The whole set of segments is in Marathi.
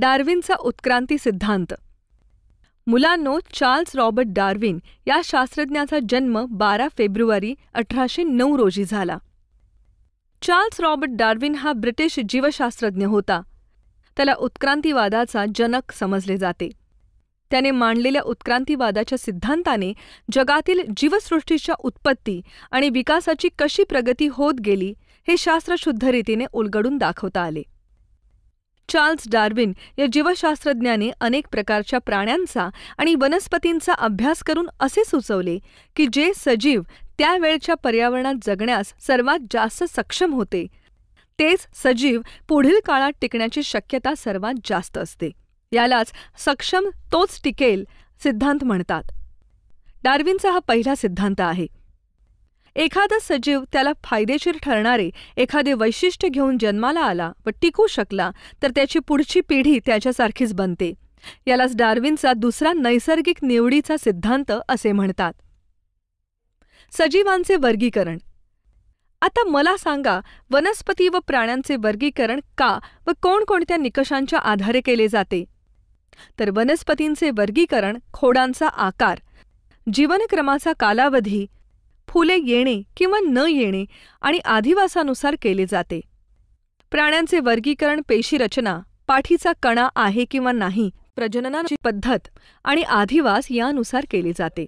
डार्विनचा उत्क्रांती सिद्धांत. मुलांनो चार्ल्स रॉबर्ट डार्विन या शास्त्रज्ञाचा जन्म बारा फेब्रुवारी अठराशे नऊ रोजी झाला. चार्ल्स रॉबर्ट डार्विन हा ब्रिटिश जीवशास्त्रज्ञ होता. त्याला उत्क्रांतीवादाचा जनक समजले जाते. त्याने मांडलेल्या उत्क्रांतीवादाच्या सिद्धांताने जगातील जीवसृष्टीच्या उत्पत्ती आणि विकासाची कशी प्रगती होत गेली हे शास्त्रशुद्ध रीतीने उलगडून दाखवता आले. चार्ल्स डार्विन या जीवशास्त्रज्ञाने अनेक प्रकारच्या प्राण्यांचा आणि वनस्पतींचा अभ्यास करून असे सुचवले की जे सजीव त्यावेळच्या पर्यावरणात जगण्यास सर्वात जास्त सक्षम होते. तेच सजीव पुढील काळात टिकण्याची शक्यता सर्वात जास्त असते. यालाच सक्षम तोच टिकेल सिद्धांत म्हणतात. डार्विनचा हा पहिला सिद्धांत आहे. एखादा सजीव त्याला फायदेशीर ठरणारे एखादे वैशिष्ट्य घेऊन जन्माला आला व टिकू शकला तर त्याची पुढची पिढी त्याच्यासारखीच बनते. यालाच डार्विनचा दुसरा नैसर्गिक निवडीचा सिद्धांत असे म्हणतात. सजीवांचे वर्गीकरण. आता मला सांगा वनस्पती व प्राण्यांचे वर्गीकरण का व कोणकोणत्या निकषांच्या आधारे केले जाते? तर वनस्पतींचे वर्गीकरण खोडांचा आकार जीवनक्रमाचा कालावधी फुले येणे किंवा न येणे आणि आधिवासानुसार केले जाते. प्राण्यांचे वर्गीकरण पेशी रचना पाठीचा कणा आहे किंवा नाही प्रजननाची पद्धत आणि आधिवास यानुसार केले जाते.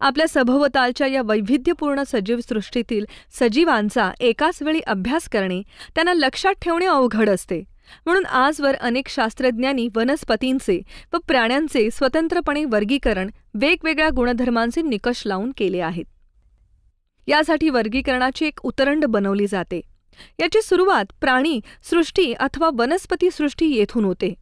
आपल्या सभोवतालच्या या वैविध्यपूर्ण सजीवसृष्टीतील सजीवांचा एकाच वेळी अभ्यास करणे त्यांना लक्षात ठेवणे अवघड असते. म्हणून आजवर अनेक शास्त्रज्ञांनी वनस्पतींचे व प्राण्यांचे स्वतंत्रपणे वर्गीकरण वेगवेगळ्या गुणधर्मांचे निकष लावून केले आहेत. यासाठी वर्गीकरणाची एक उतरंड बनवली जाते. याची सुरुवात प्राणी सृष्टी अथवा वनस्पती सृष्टी येथून होते.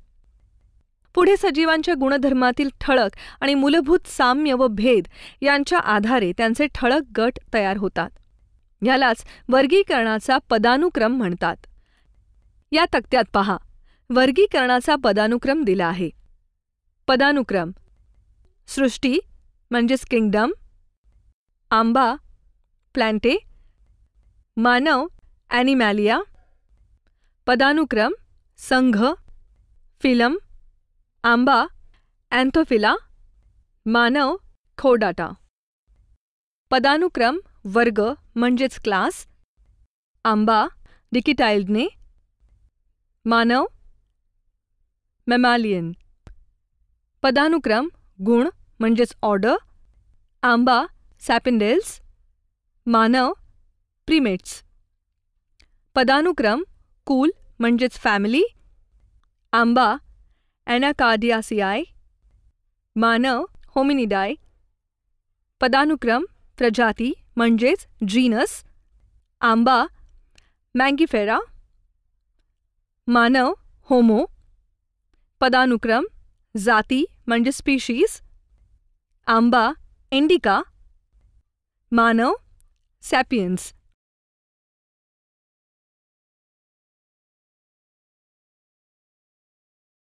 पुढे सजीवांच्या गुणधर्मातील ठळक आणि मूलभूत साम्य व भेद यांच्या आधारे त्यांचे ठळक गट तयार होतात. यालाच वर्गीकरणाचा पदानुक्रम म्हणतात. या तक्त्यात पहा. वर्गीकरणाचा पदानुक्रम दिला आहे. पदानुक्रम. सृष्टी म्हणजेच किंगडम. आंबा प्लॅन्टे मानव ॲनिमॅलिया पदानुक्रम, संघ, फिलम, आंबा अँथोफिला मानव, खोडाटा। पदानुक्रम, वर्ग, म्हणजेच क्लास आंबा डिकिटाइल्डने मानव मेमॅलियन पदानुक्रम, गुण, म्हणजेच ऑर्डर आंबा सॅपिंडेल्स मानव प्रिमेट्स. पदानुक्रम कूल म्हणजेच फॅमिली. आंबा ॲनाकार्डियासियाय मानव होमिनिडाय पदानुक्रम प्रजाती म्हणजेच जीनस. आंबा मँगिफेरा. मानव होमो. पदानुक्रम जाती म्हणजे स्पीशीज. आंबा इंडिका. मानव Sapiens.